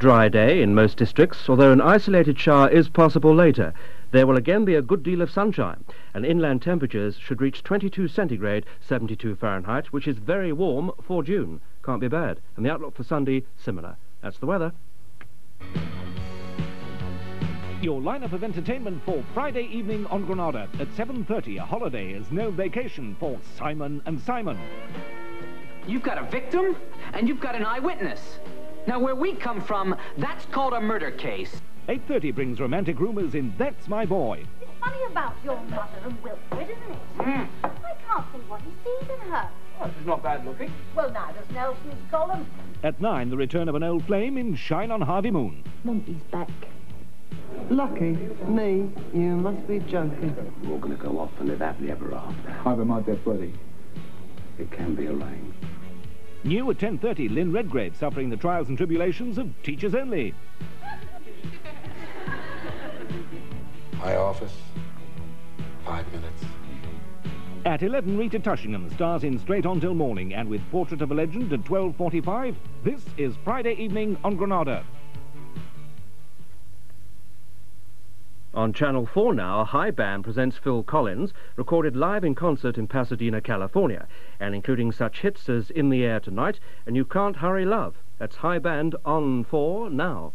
Dry day in most districts, although an isolated shower is possible later. There will again be a good deal of sunshine, and inland temperatures should reach 22 centigrade, 72 Fahrenheit, which is very warm for June. Can't be bad. And the outlook for Sunday, similar. That's the weather. Your lineup of entertainment for Friday evening on Granada at 7.30. A holiday is no vacation for Simon and Simon. You've got a victim, and you've got an eyewitness. Now, where we come from, that's called a murder case. 8.30 brings romantic rumours in That's My Boy. It's funny about your mother and Wilfred, isn't it? Mm. I can't think what he sees in her. Well, she's not bad looking. Well, now does Nelson's column. At 9, the return of an old flame in Shine on Harvey Moon. Monty's back. Lucky? Me? You must be joking. We're all going to go off and live happily ever after. I've my death ready. It can be arranged. New at 10.30, Lynn Redgrave suffering the trials and tribulations of Teachers Only. My office, five minutes. At 11, Rita Tushingham stars in Straight On Till Morning, and with Portrait of a Legend at 12.45, this is Friday evening on Granada. On Channel 4 now, High Band presents Phil Collins, recorded live in concert in Pasadena, California, and including such hits as In the Air Tonight and You Can't Hurry Love. That's High Band on 4 now.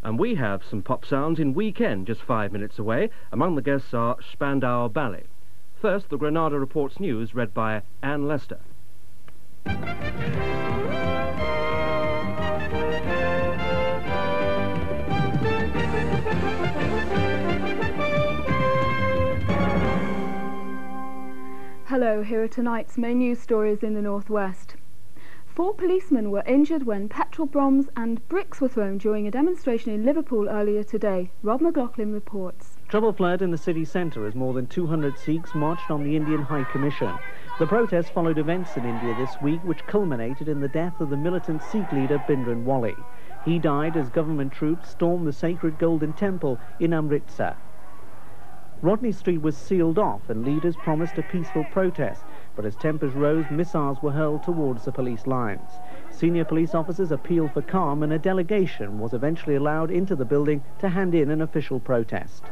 And we have some pop sounds in Weekend, just five minutes away. Among the guests are Spandau Ballet. First, the Granada Reports News, read by Anne Lester. Hello, here are tonight's main news stories in the Northwest. Four policemen were injured when petrol bombs and bricks were thrown during a demonstration in Liverpool earlier today. Rob McLaughlin reports. Trouble flared in the city centre as more than 200 Sikhs marched on the Indian High Commission. The protest followed events in India this week which culminated in the death of the militant Sikh leader Bhindranwale. He died as government troops stormed the sacred Golden Temple in Amritsar. Rodney Street was sealed off and leaders promised a peaceful protest, but as tempers rose, missiles were hurled towards the police lines. Senior police officers appealed for calm and a delegation was eventually allowed into the building to hand in an official protest.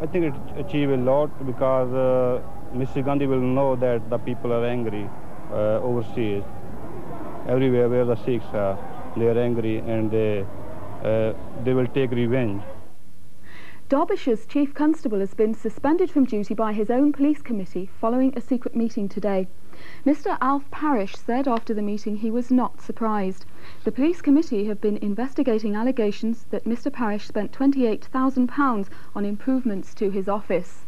I think it achieved a lot because uh, Mr. Gandhi will know that the people are angry uh, overseas. Everywhere where the Sikhs are, they are angry and they, uh, they will take revenge. Derbyshire's chief constable has been suspended from duty by his own police committee following a secret meeting today. Mr Alf Parish said after the meeting he was not surprised. The police committee have been investigating allegations that Mr Parish spent £28,000 on improvements to his office.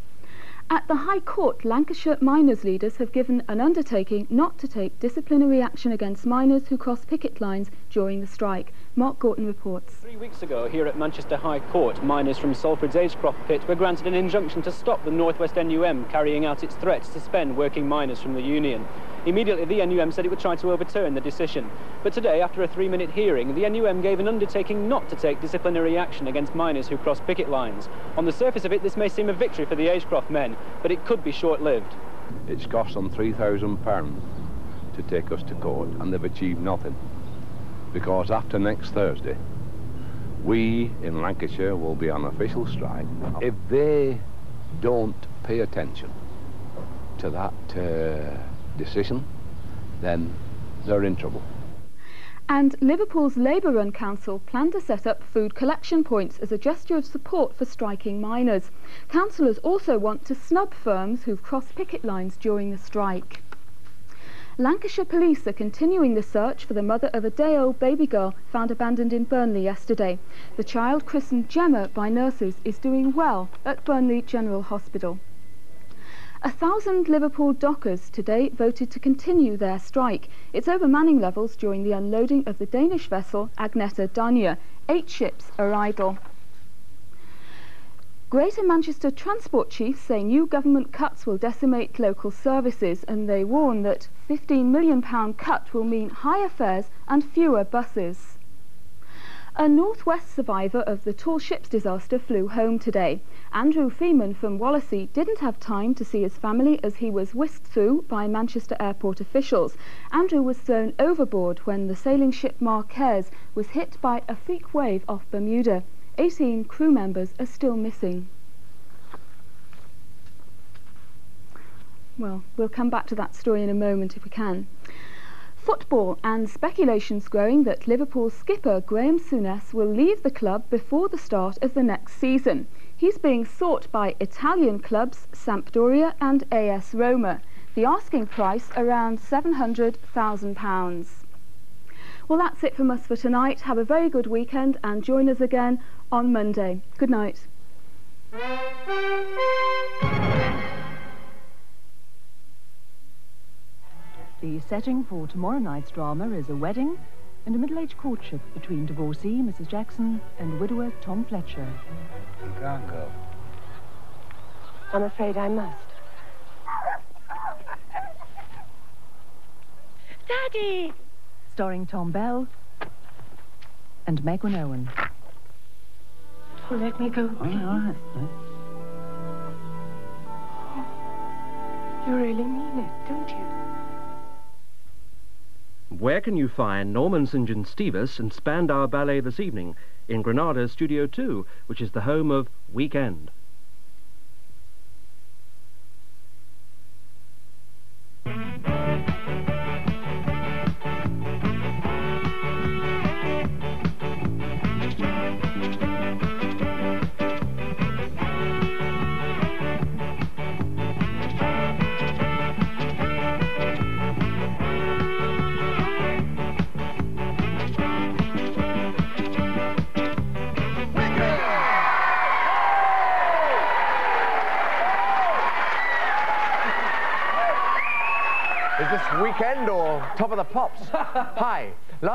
At the High Court, Lancashire miners' leaders have given an undertaking not to take disciplinary action against miners who cross picket lines during the strike. Mark Gorton reports. Three weeks ago, here at Manchester High Court, miners from Salford's Agecroft pit were granted an injunction to stop the Northwest NUM carrying out its threat to suspend working miners from the union. Immediately, the NUM said it would try to overturn the decision. But today, after a three-minute hearing, the NUM gave an undertaking not to take disciplinary action against miners who cross picket lines. On the surface of it, this may seem a victory for the Agecroft men, but it could be short-lived. It's cost them £3,000 to take us to court, and they've achieved nothing. Because after next Thursday, we in Lancashire will be on official strike. If they don't pay attention to that uh, decision, then they're in trouble. And Liverpool's Labour-run council plan to set up food collection points as a gesture of support for striking miners. Councillors also want to snub firms who've crossed picket lines during the strike. Lancashire police are continuing the search for the mother of a day-old baby girl found abandoned in Burnley yesterday. The child, christened Gemma by nurses, is doing well at Burnley General Hospital. A thousand Liverpool dockers today voted to continue their strike. It's over manning levels during the unloading of the Danish vessel Agneta Dania. Eight ships are idle. Greater Manchester Transport chiefs say new government cuts will decimate local services and they warn that £15 million cut will mean higher fares and fewer buses. A Northwest survivor of the tall ships disaster flew home today. Andrew Freeman from Wallasey didn't have time to see his family as he was whisked through by Manchester airport officials. Andrew was thrown overboard when the sailing ship Marques was hit by a freak wave off Bermuda. 18 crew members are still missing. Well, we'll come back to that story in a moment if we can. Football and speculations growing that Liverpool skipper Graham Souness will leave the club before the start of the next season. He's being sought by Italian clubs Sampdoria and AS Roma. The asking price around £700,000. Well, that's it from us for tonight. Have a very good weekend and join us again on Monday. Good night. The setting for tomorrow night's drama is a wedding and a middle-aged courtship between divorcee Mrs. Jackson and widower Tom Fletcher. You can't go. I'm afraid I must. Daddy! Starring Tom Bell and Meg Wynn Owen. Oh, let me go. Oh, all right. You really mean it, don't you? Where can you find Norman St. John Stevas and Spandau Ballet this evening? In Granada Studio 2, which is the home of Weekend.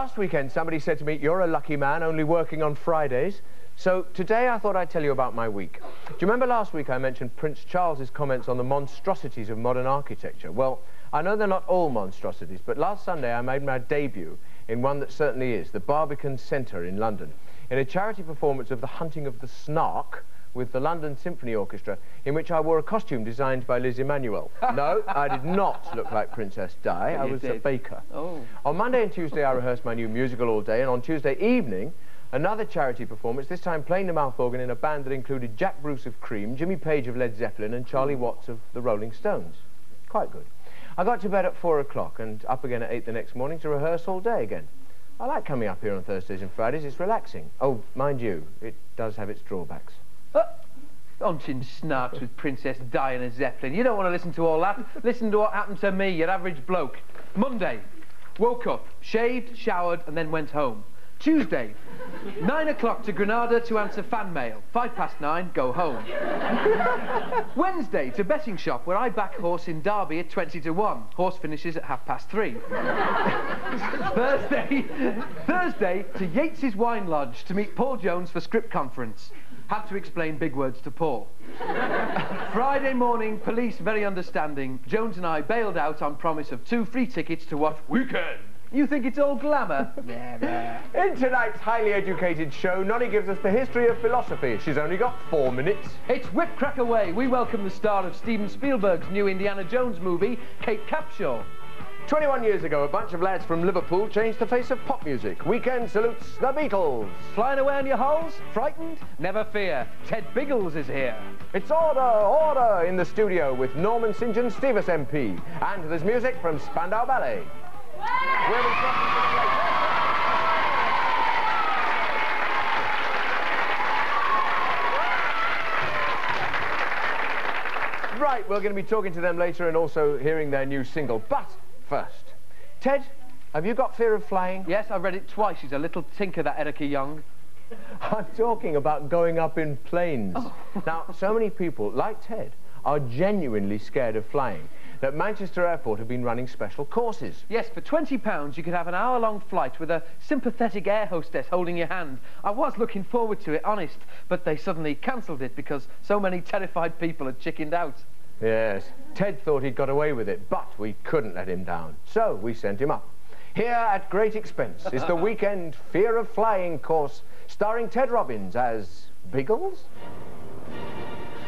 Last weekend somebody said to me, you're a lucky man, only working on Fridays. So today I thought I'd tell you about my week. Do you remember last week I mentioned Prince Charles's comments on the monstrosities of modern architecture? Well, I know they're not all monstrosities, but last Sunday I made my debut in one that certainly is, the Barbican Centre in London, in a charity performance of The Hunting of the Snark, with the London Symphony Orchestra, in which I wore a costume designed by Liz Emanuel. no, I did not look like Princess Di. I was a baker. Oh. On Monday and Tuesday, I rehearsed my new musical all day, and on Tuesday evening, another charity performance, this time playing the mouth organ in a band that included Jack Bruce of Cream, Jimmy Page of Led Zeppelin, and Charlie Watts of the Rolling Stones. Quite good. I got to bed at four o'clock and up again at eight the next morning to rehearse all day again. I like coming up here on Thursdays and Fridays, it's relaxing. Oh, mind you, it does have its drawbacks. Uh, Launching snarks with Princess Diana Zeppelin. You don't want to listen to all that. listen to what happened to me, your average bloke. Monday, woke up, shaved, showered, and then went home. Tuesday, nine o'clock to Granada to answer fan mail. Five past nine, go home. Wednesday to betting shop where I back horse in Derby at 20 to 1. Horse finishes at half past three. Thursday, Thursday to Yates's Wine Lodge to meet Paul Jones for script conference. Had to explain big words to Paul. Friday morning, police very understanding. Jones and I bailed out on promise of two free tickets to watch Weekend. You think it's all glamour? In tonight's highly educated show, Nonnie gives us the history of philosophy. She's only got four minutes. It's Whip Crack Away. We welcome the star of Steven Spielberg's new Indiana Jones movie, Kate Capshaw. 21 years ago, a bunch of lads from Liverpool changed the face of pop music. Weekend salutes the Beatles. Flying away on your holes? Frightened? Never fear. Ted Biggles is here. It's order, order in the studio with Norman St. John Stevas MP. And there's music from Spandau Ballet. We'll be talking to Right, we're going to be talking to them later and also hearing their new single. But first, Ted, have you got fear of flying? Yes, I've read it twice. She's a little tinker, that Erica Jong. I'm talking about going up in planes. Oh. now, so many people, like Ted, are genuinely scared of flying that Manchester Airport have been running special courses. Yes, for £20 you could have an hour-long flight with a sympathetic air hostess holding your hand. I was looking forward to it, honest, but they suddenly cancelled it because so many terrified people had chickened out. Yes, Ted thought he'd got away with it, but we couldn't let him down. So we sent him up. Here at great expense is the weekend Fear of Flying course, starring Ted Robbins as Biggles.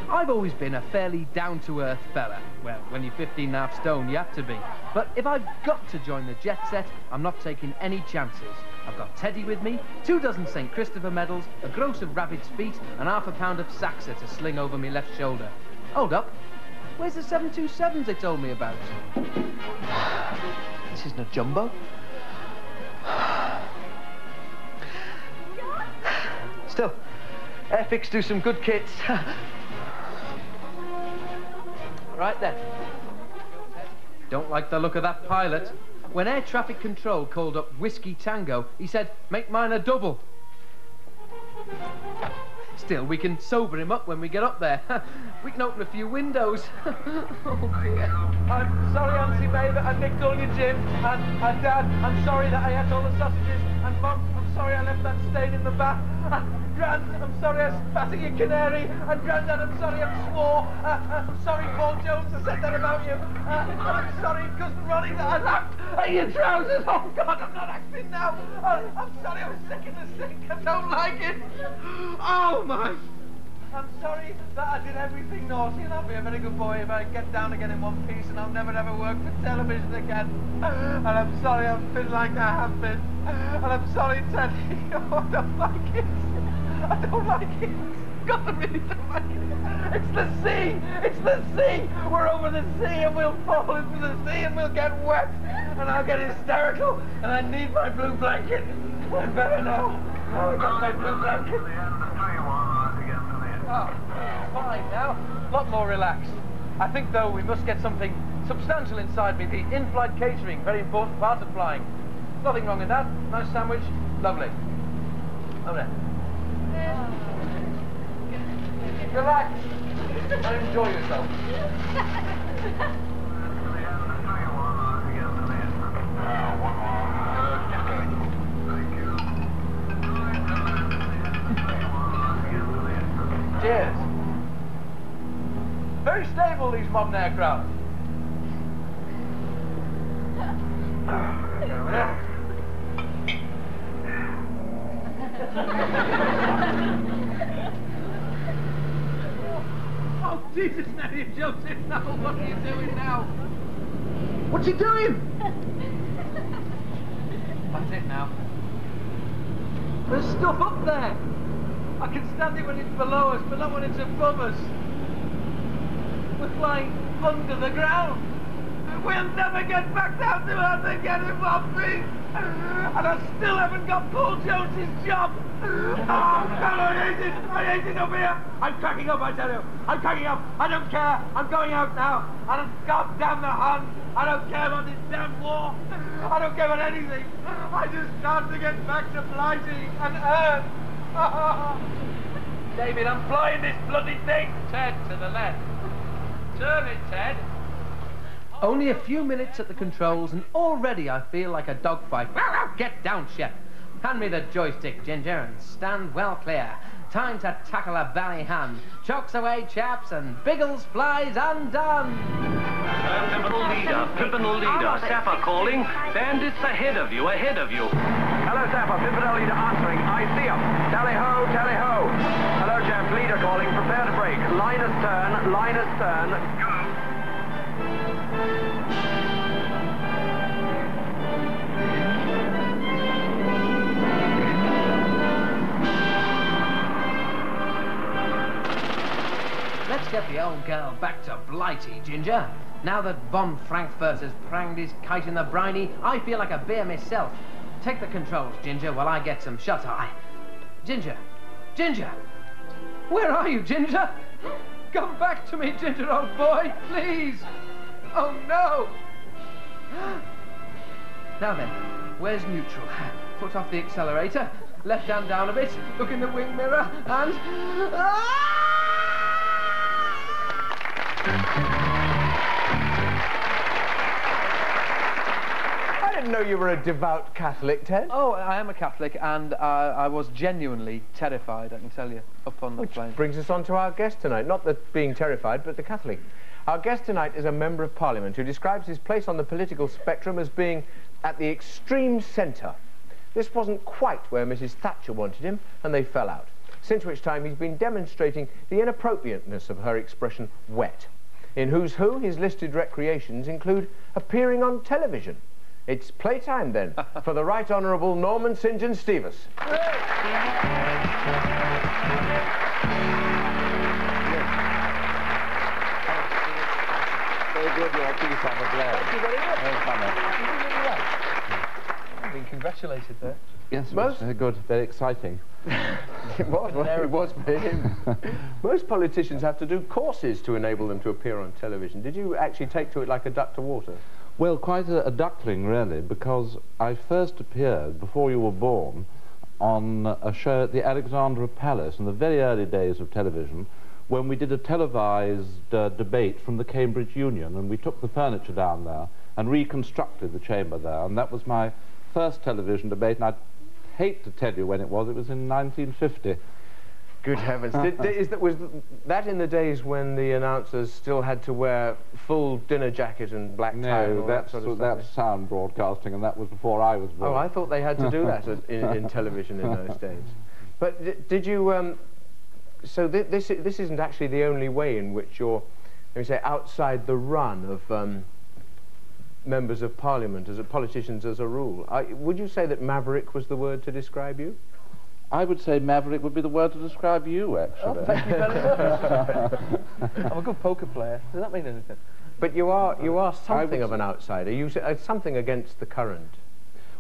I've always been a fairly down-to-earth fella. Well, when you're 15 and a half stone, you have to be. But if I've got to join the jet set, I'm not taking any chances. I've got Teddy with me, two dozen St. Christopher medals, a gross of rabbit's feet, and half a pound of Saxa to sling over my left shoulder. Hold up. Where's the 727s they told me about? This isn't a jumbo. Still, Airfix do some good kits. right then. Don't like the look of that pilot. When air traffic control called up Whiskey Tango, he said, make mine a double. Still, we can sober him up when we get up there. we can open a few windows. oh dear. I'm sorry, Auntie Mabel, I nicked all your gin. And, and Dad, I'm sorry that I ate all the sausages. And Mum, I'm sorry I left that stain in the bath. And Grand, I'm sorry I spat at your canary. And Grandad, I'm sorry I swore. Uh, uh, I'm sorry, Paul Jones, I said that about you. Uh, I'm sorry, Cousin Ronnie, that I laughed at your trousers. Oh, God, I'm not acting now. Uh, I'm sorry, I was sick in the sink. I don't like it. Oh, my. I'm sorry that I did everything naughty and I'll be a very good boy if I get down again in one piece and I'll never ever work for television again. And I'm sorry I've been like I have been. And I'm sorry, Teddy. Oh, I don't like it. I don't like it. God, I really don't like it. It's the sea! It's the sea! We're over the sea and we'll fall into the sea and we'll get wet and I'll get hysterical and I need my blue blanket. I better know. Oh, I got my blue blanket. Oh, fine now. A lot more relaxed. I think, though, we must get something substantial inside me. The in-flight catering, very important part of flying. Nothing wrong with that. Nice sandwich. Lovely. Over there. Relax. And enjoy yourself. Cheers. Very stable, these modern aircraft. oh, Jesus, Mary and Joseph, now what are you doing now? What's he doing? That's it now. There's stuff up there. I can stand it when it's below us, but not when it's above us. We're flying under the ground. We'll never get back down to earth again if I'm free. And I still haven't got Paul Jones's job. Oh, God, I hate it. I hate it up here. I'm cracking up, I tell you. I'm cracking up. I don't care. I'm going out now. I don't God damn the Hun. I don't care about this damn war. I don't care about anything. I just got to get back to Blighty and Earth. David, I'm flying this bloody thing. Ted, to the left. Turn it, Ted. Only a few minutes at the controls, and already I feel like a dogfight. Get down, Chef. Hand me the joystick, Ginger, and stand well clear. Time to tackle a bally hand. Chocks away, chaps, and Biggles flies undone. Pimpernel leader, Pimpernel leader, Sapper calling. Bandits ahead of you, ahead of you. Hello, Sapper. Pimpernel leader answering. I see him. Tally ho, tally ho. Hello, Jeff. Leader calling. Prepare to break. Line astern, line astern. Let's get the old girl back to Blighty, Ginger. Now that Von Frankfurter's pranged his kite in the briny, I feel like a bear myself. Take the controls, Ginger, while I get some shut-eye. Ginger! Ginger! Where are you, Ginger? Come back to me, Ginger, old boy, please! Oh, no! Now then, where's neutral? Foot off the accelerator, left hand down a bit, look in the wing mirror, and... Ah! Didn't know you were a devout Catholic, Ted. Oh, I am a Catholic, and uh, I was genuinely terrified, I can tell you, up on the Which plane. brings us on to our guest tonight. Not the being terrified, but the Catholic. Our guest tonight is a member of Parliament who describes his place on the political spectrum as being at the extreme centre. This wasn't quite where Mrs Thatcher wanted him, and they fell out. Since which time he's been demonstrating the inappropriateness of her expression wet. In Who's Who, his listed recreations include appearing on television. It's playtime then for the Right Honourable Norman St John Stevas. Very good, your piece on the glare. Thank you very much. Very funny. I've been congratulated there. Yes, it was Most- very good, very exciting. it was, wasn't it? it was for him. Most politicians have to do courses to enable them to appear on television. Did you actually take to it like a duck to water? Well, quite a, a duckling, really, because I first appeared, before you were born, on a show at the Alexandra Palace in the very early days of television, when we did a televised uh, debate from the Cambridge Union, and we took the furniture down there and reconstructed the chamber there, and that was my first television debate, and I'd hate to tell you when it was, it was in 1950. Good heavens. Did, did- is that, was that in the days when the announcers still had to wear full dinner jacket and black tie? and No, that's, that sort of that's sound broadcasting, and that was before I was born. Oh, I thought they had to do that in, in television in those days. But d- did you? Um, so thi- this this isn't actually the only way in which you're, let me say, outside the run of um, members of parliament as a, politicians as a rule. I, would you say that maverick was the word to describe you? I would say maverick would be the word to describe you, actually. Oh, thank you very much. I'm a good poker player. Does that mean anything? But you are you are something of an outsider. You s- uh, something against the current.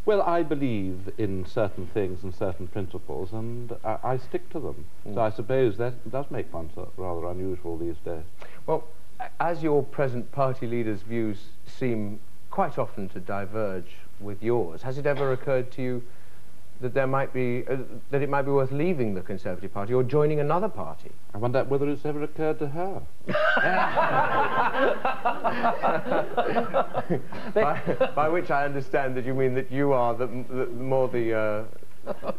Well, I believe in certain things and certain principles, and I, I stick to them. Mm. So I suppose that does make one so- rather unusual these days. Well, as your present party leader's views seem quite often to diverge with yours, has it ever occurred to you that there might be uh, that it might be worth leaving the Conservative Party or joining another party? I wonder whether it's ever occurred to her. by, by which I understand that you mean that you are the, the more the. Uh,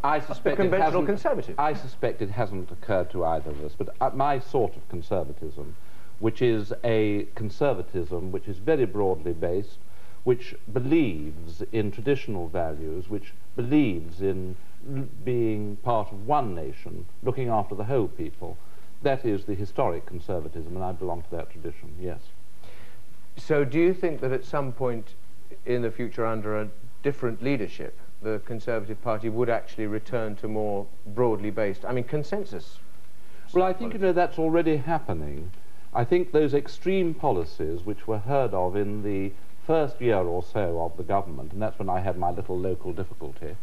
I suspect the it conventional hasn't- conservative. I suspect it hasn't occurred to either of us, but uh, my sort of conservatism, which is a conservatism which is very broadly based, which believes in traditional values, which believes in being part of one nation, looking after the whole people. That is the historic conservatism, and I belong to that tradition, yes. So, do you think that at some point in the future, under a different leadership, the Conservative Party would actually return to more broadly based, I mean, consensus? Well, I think, you know, that's already happening. I think those extreme policies which were heard of in the first year or so of the government, and that's when I had my little local difficulty,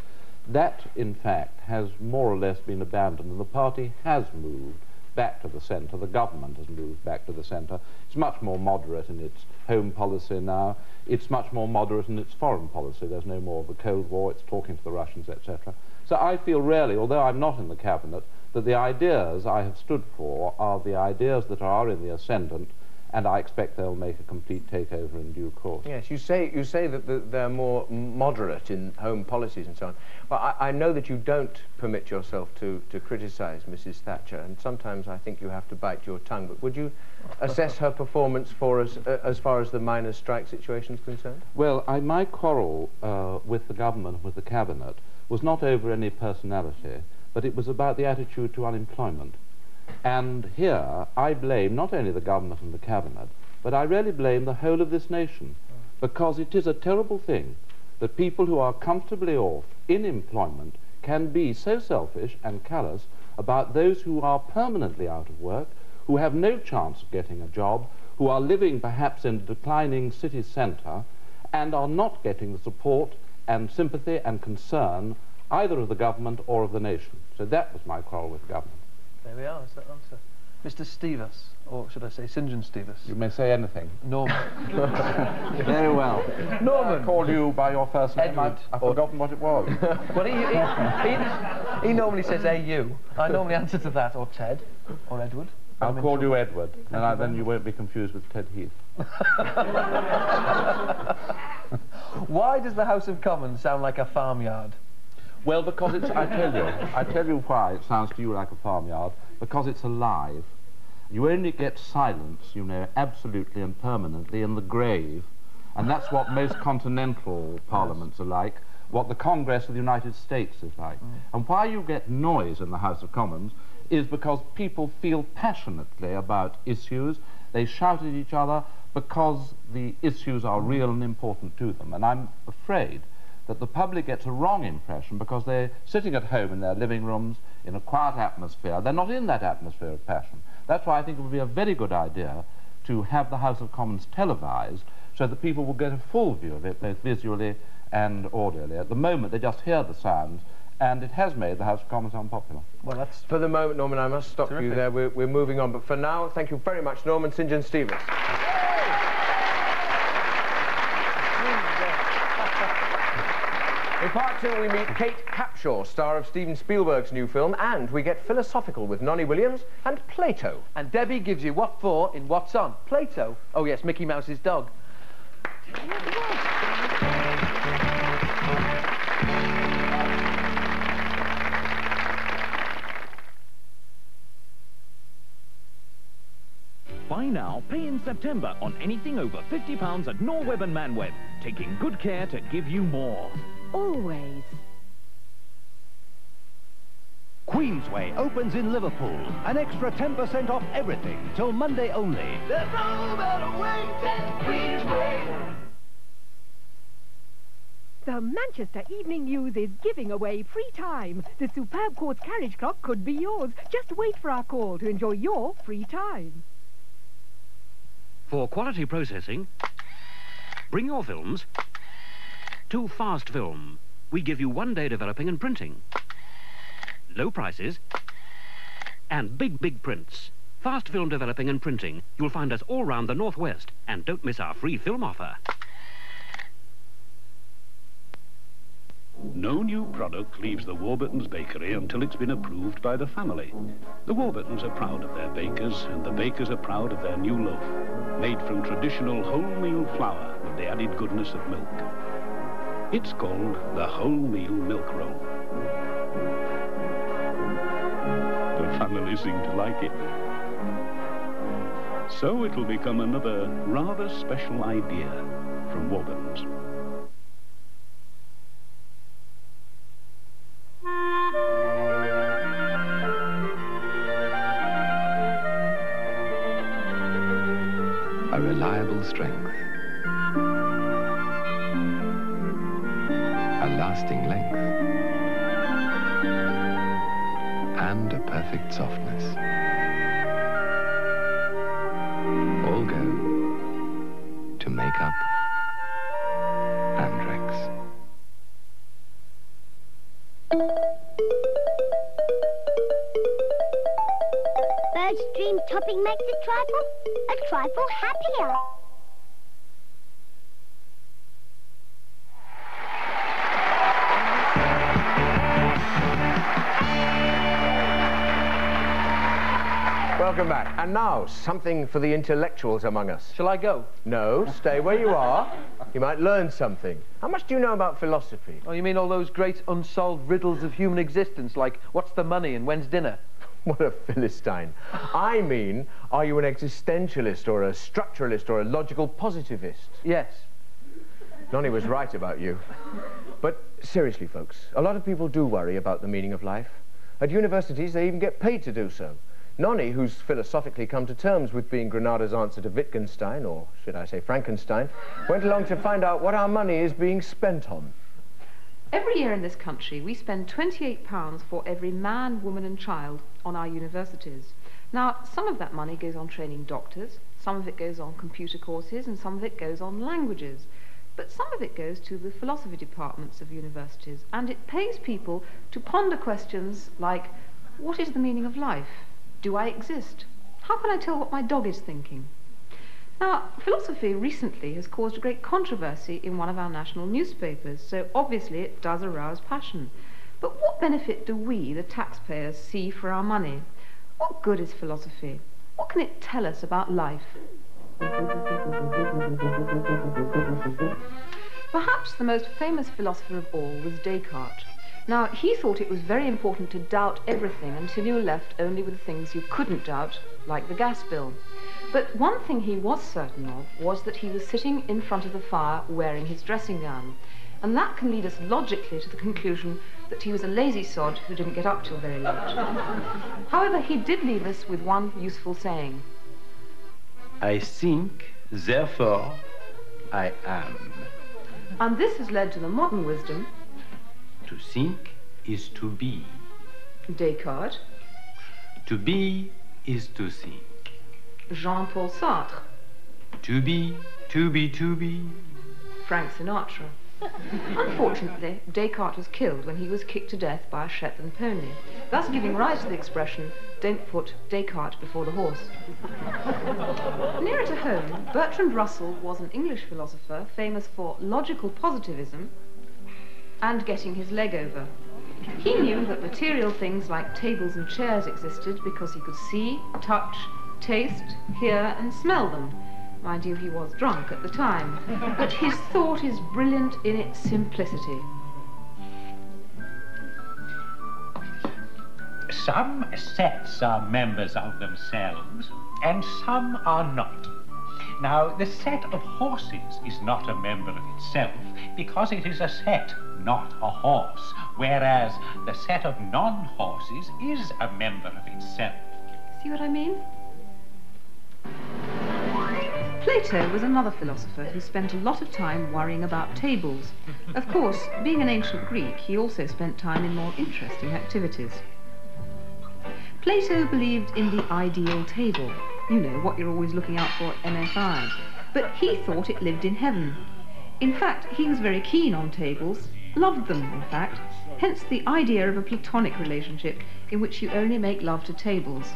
that, in fact, has more or less been abandoned, and the party has moved back to the centre. The government has moved back to the centre. It's much more moderate in its home policy now. It's much more moderate in its foreign policy. There's no more of the Cold War. It's talking to the Russians, etc. So I feel really, although I'm not in the cabinet, that the ideas I have stood for are the ideas that are in the ascendant, and I expect they'll make a complete takeover in due course. Yes, you say you say that the, they're more moderate in home policies and so on. Well, I, I know that you don't permit yourself to, to criticise Mrs. Thatcher, and sometimes I think you have to bite your tongue. But would you assess her performance for us uh, as far as the miners' strike situation is concerned? Well, I, my quarrel uh, with the government and with the cabinet was not over any personality, but it was about the attitude to unemployment. And here I blame not only the government and the cabinet, but I really blame the whole of this nation, because it is a terrible thing that people who are comfortably off in employment can be so selfish and callous about those who are permanently out of work, who have no chance of getting a job, who are living perhaps in a declining city centre, and are not getting the support and sympathy and concern either of the government or of the nation. So that was my quarrel with the government. There we are, that's that answer. Mr. Stevas, or should I say St John Stevas? You may say anything. Norman. Very well. Norman. I call you by your first name. I've, I've forgotten what it was. well, he, he, he, he normally says AU. I normally answer to that, or Ted, or Edward. I'll I'm in call you trouble. Edward, and you I, then you won't be confused with Ted Heath. Why does the House of Commons sound like a farmyard? Well, because it's, I tell you, I tell you why it sounds to you like a farmyard, because it's alive. You only get silence, you know, absolutely and permanently in the grave. And that's what most continental parliaments are like, what the Congress of the United States is like. Mm. And why you get noise in the House of Commons is because people feel passionately about issues. They shout at each other because the issues are real and important to them. And I'm afraid that the public gets a wrong impression because they're sitting at home in their living rooms in a quiet atmosphere. They're not in that atmosphere of passion. That's why I think it would be a very good idea to have the House of Commons televised so that people will get a full view of it, both visually and audially. At the moment, they just hear the sounds, and it has made the House of Commons unpopular. Well, that's... For the moment, Norman, I must stop you there. We're, we're moving on. But for now, thank you very much, Norman St. John Stevas. In part two, we meet Kate Capshaw, star of Steven Spielberg's new film, and we get philosophical with Nonnie Williams and Plato. And Debbie gives you what for in What's On. Plato. Oh, yes, Mickey Mouse's dog. Buy now, pay in September on anything over £50 at Norweb and Manweb, taking good care to give you more. Always. Queensway opens in Liverpool. An extra 10% off everything till Monday only. There's no better way than Queensway. The Manchester Evening News is giving away free time. The superb quartz carriage clock could be yours. Just wait for our call to enjoy your free time. For quality processing, bring your films to Fast Film. We give you one day developing and printing. Low prices and big, big prints. Fast Film Developing and Printing. You'll find us all round the Northwest. And don't miss our free film offer. No new product leaves the Warburton's bakery until it's been approved by the family. The Warburtons are proud of their bakers, and the bakers are proud of their new loaf, made from traditional wholemeal flour with the added goodness of milk. It's called the wholemeal milk roll. The family seem to like it. So it'll become another rather special idea from Warburton's. A reliable strength. Lasting length. And a perfect softness. All go to make up Andrex. Bird's dream topping makes a trifle, a trifle happier. Welcome back. And now, something for the intellectuals among us. Shall I go? No, stay where you are. You might learn something. How much do you know about philosophy? Oh, you mean all those great unsolved riddles of human existence, like what's the money and when's dinner? What a Philistine. I mean, are you an existentialist or a structuralist or a logical positivist? Yes. Nonnie was right about you. But seriously, folks, a lot of people do worry about the meaning of life. At universities, they even get paid to do so. Nonnie, who's philosophically come to terms with being Granada's answer to Wittgenstein, or should I say Frankenstein, went along to find out what our money is being spent on. Every year in this country, we spend £28 for every man, woman and child on our universities. Now, some of that money goes on training doctors, some of it goes on computer courses, and some of it goes on languages. But some of it goes to the philosophy departments of universities, and it pays people to ponder questions like, what is the meaning of life? Do I exist? How can I tell what my dog is thinking? Now, philosophy recently has caused a great controversy in one of our national newspapers, so obviously it does arouse passion. But what benefit do we, the taxpayers, see for our money? What good is philosophy? What can it tell us about life? Perhaps the most famous philosopher of all was Descartes. Now, he thought it was very important to doubt everything until you were left only with the things you couldn't doubt, like the gas bill. But one thing he was certain of was that he was sitting in front of the fire wearing his dressing gown. And that can lead us logically to the conclusion that he was a lazy sod who didn't get up till very late. However, he did leave us with one useful saying. I think, therefore, I am. And this has led to the modern wisdom To think is to be. Descartes, To be is to think. Jean-Paul Sartre, To be, to be, to be. Frank Sinatra. Unfortunately, Descartes was killed when he was kicked to death by a Shetland pony, thus giving rise to the expression, don't put Descartes before the horse. Nearer to home, Bertrand Russell was an English philosopher famous for logical positivism and getting his leg over. He knew that material things like tables and chairs existed because he could see, touch, taste, hear and smell them. Mind you, he was drunk at the time. But his thought is brilliant in its simplicity. Some sets are members of themselves, and some are not. Now, the set of horses is not a member of itself because it is a set, not a horse, whereas the set of non-horses is a member of itself. See what I mean? Plato was another philosopher who spent a lot of time worrying about tables. Of course, being an ancient Greek, he also spent time in more interesting activities. Plato believed in the ideal table, you know, what you're always looking out for at MFI, but he thought it lived in heaven. In fact, he was very keen on tables, loved them, in fact, hence the idea of a platonic relationship in which you only make love to tables.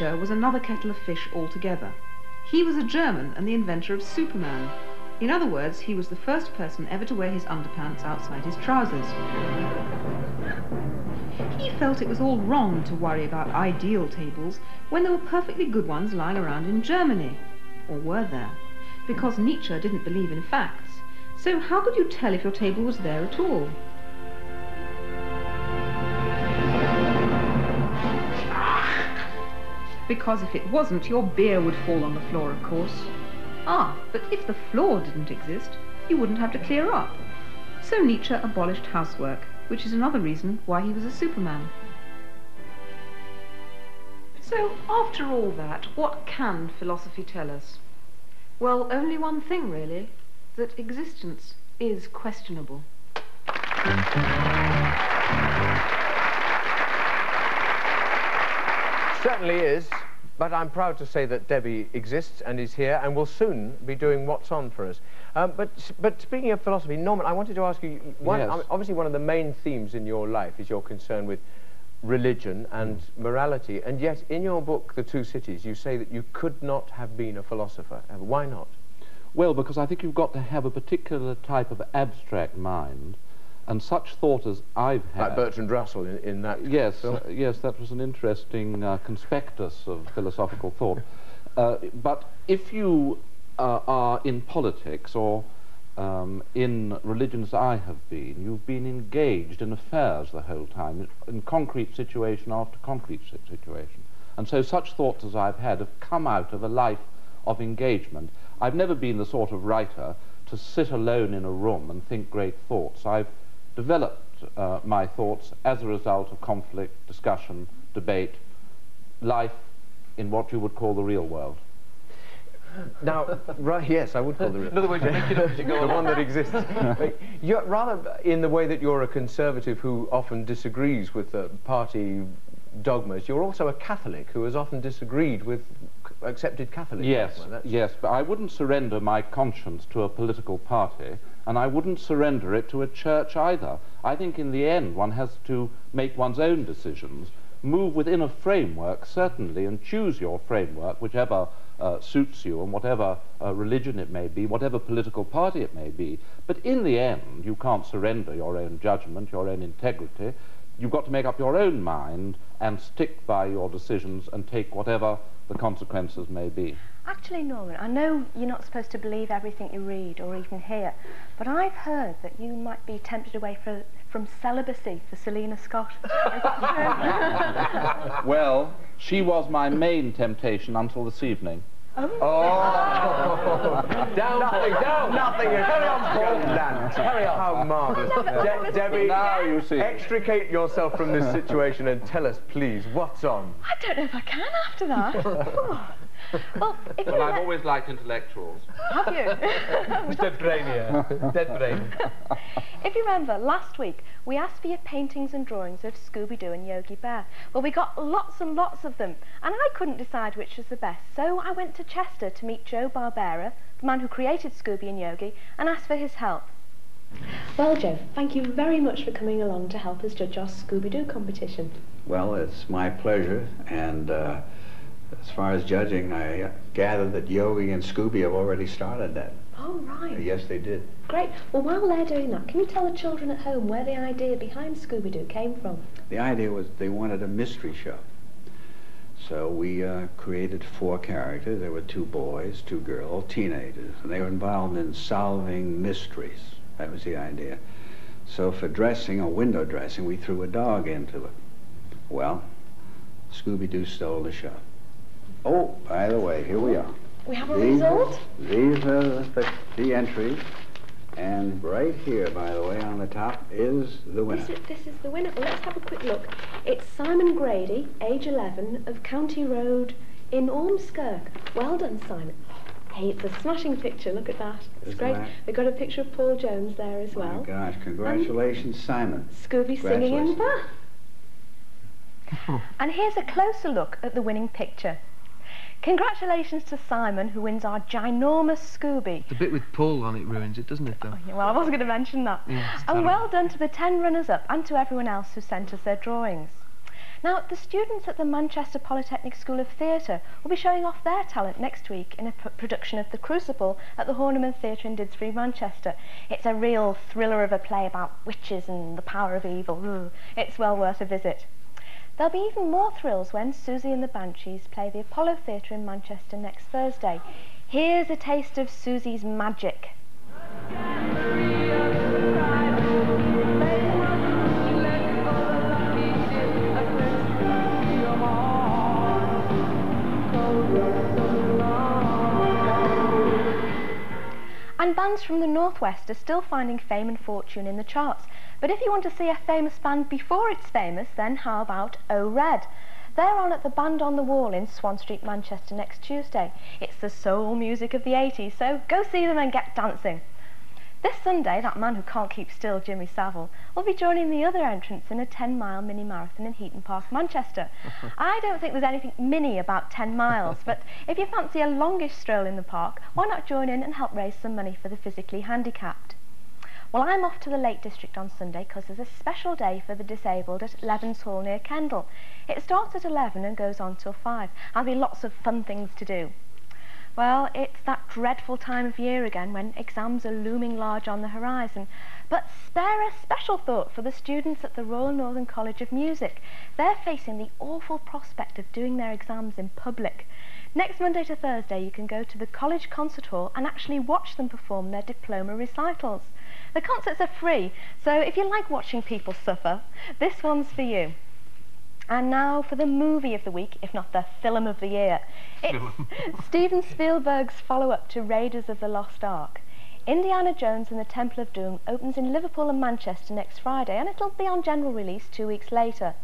Nietzsche was another kettle of fish altogether. He was a German and the inventor of Superman. In other words, he was the first person ever to wear his underpants outside his trousers. He felt it was all wrong to worry about ideal tables when there were perfectly good ones lying around in Germany. Or were there? Because Nietzsche didn't believe in facts. So how could you tell if your table was there at all? Because if it wasn't, your beer would fall on the floor, of course. Ah, but if the floor didn't exist, you wouldn't have to clear up. So Nietzsche abolished housework, which is another reason why he was a superman. So, after all that, what can philosophy tell us? Well, only one thing, really, that existence is questionable. Certainly is, but I'm proud to say that Debbie exists and is here and will soon be doing What's On for us. Um, but, but speaking of philosophy, Norman, I wanted to ask you, one, Yes. Obviously one of the main themes in your life is your concern with religion and morality, and yet in your book, The Two Cities, you say that you could not have been a philosopher. Uh, Why not? Well, because I think you've got to have a particular type of abstract mind, and such thought as I've had. Like Bertrand Russell in, in that Yes, uh, yes, that was an interesting uh, conspectus of philosophical thought. Uh, but if you uh, are in politics or um, in religion as I have been, you've been engaged in affairs the whole time, in, in concrete situation after concrete situation. And so such thoughts as I've had have come out of a life of engagement. I've never been the sort of writer to sit alone in a room and think great thoughts. I've developed uh, my thoughts as a result of conflict, discussion, debate, life in what you would call the real world. Now, right, yes, I would call the real. In other words, you make it up as you go the one that exists. You're rather in the way that you're a conservative who often disagrees with the party dogmas. You're also a Catholic who has often disagreed with accepted Catholic Yes, dogma. Yes, but I wouldn't surrender my conscience to a political party, and I wouldn't surrender it to a church either. I think in the end one has to make one's own decisions, move within a framework, certainly, and choose your framework, whichever uh, suits you and whatever uh, religion it may be, whatever political party it may be. But in the end, you can't surrender your own judgment, your own integrity. You've got to make up your own mind and stick by your decisions and take whatever the consequences may be. Actually, Norman, I know you're not supposed to believe everything you read or even hear, but I've heard that you might be tempted away for, from celibacy for Selina Scott. Is that true? well, she was my main temptation until this evening. Oh! oh. down, nothing, down, nothing. Carry on, Paul. Down. Carry on. How marvellous. De Debbie, now you see. extricate yourself from this situation and tell us, please, what's on. I don't know if I can after that. Oh. Oh. Well, if Well, I've always liked intellectuals. Have you? Dead brain here. Dead brain. If you remember, last week we asked for your paintings and drawings of Scooby-Doo and Yogi Bear. Well, we got lots and lots of them, and I couldn't decide which was the best, so I went to Chester to meet Joe Barbera, the man who created Scooby and Yogi, and asked for his help. Well, Joe, thank you very much for coming along to help us judge our Scooby-Doo competition. Well, it's my pleasure, and uh, as far as judging, I gather that Yogi and Scooby have already started that. Oh, right. Yes, they did. Great. Well, while they're doing that, can you tell the children at home where the idea behind Scooby-Doo came from? The idea was they wanted a mystery show. So we uh, created four characters. There were two boys, two girls, teenagers, and they were involved in solving mysteries. That was the idea. So for dressing or window dressing, we threw a dog into it. Well, Scooby-Doo stole the show. Oh, by the way, here we are. We have a These are- result? These are the, the entries. And right here, by the way, on the top is the winner. This is, this is the winner. Well, let's have a quick look. It's Simon Grady, age 11, of County Road in Ormskirk. Well done, Simon. Hey, it's a smashing picture. Look at that. It's Isn't great. that- We've got a picture of Paul Jones there as oh well. Oh gosh, congratulations, Simon. Scooby singing in Congratulations. Bath. And here's a closer look at the winning picture. Congratulations to Simon, who wins our ginormous Scooby. The bit with Paul on it ruins it, doesn't it, though? Oh, yeah, Well, I wasn't going to mention that. Yeah, and terrible. well done to the 10 runners-up and to everyone else who sent us their drawings. Now, the students at the Manchester Polytechnic School of Theatre will be showing off their talent next week in a p- production of The Crucible at the Horniman Theatre in Didsbury, Manchester. It's a real thriller of a play about witches and the power of evil. Ooh, it's well worth a visit. There'll be even more thrills when Siouxsie and the Banshees play the Apollo Theatre in Manchester next Thursday. Here's a taste of Siouxsie's magic. And bands from the Northwest are still finding fame and fortune in the charts. But if you want to see a famous band before it's famous, then how about O Red? They're on at the Band on the Wall in Swan Street, Manchester next Tuesday. It's the soul music of the 80s, so go see them and get dancing. This Sunday, that man who can't keep still, Jimmy Savile, will be joining the other entrants in a 10-mile mini marathon in Heaton Park, Manchester. I don't think there's anything mini about 10 miles, but if you fancy a longish stroll in the park, why not join in and help raise some money for the physically handicapped? Well, I'm off to the Lake District on Sunday because there's a special day for the disabled at Levens Hall near Kendal. It starts at 11 and goes on till 5. There'll be lots of fun things to do. Well, it's that dreadful time of year again when exams are looming large on the horizon. But spare a special thought for the students at the Royal Northern College of Music. They're facing the awful prospect of doing their exams in public. Next Monday to Thursday, you can go to the college concert hall and actually watch them perform their diploma recitals. The concerts are free, so if you like watching people suffer, this one's for you. And now for the movie of the week, if not the film of the year. It's Steven Spielberg's follow-up to Raiders of the Lost Ark. Indiana Jones and the Temple of Doom opens in Liverpool and Manchester next Friday, and it'll be on general release two weeks later.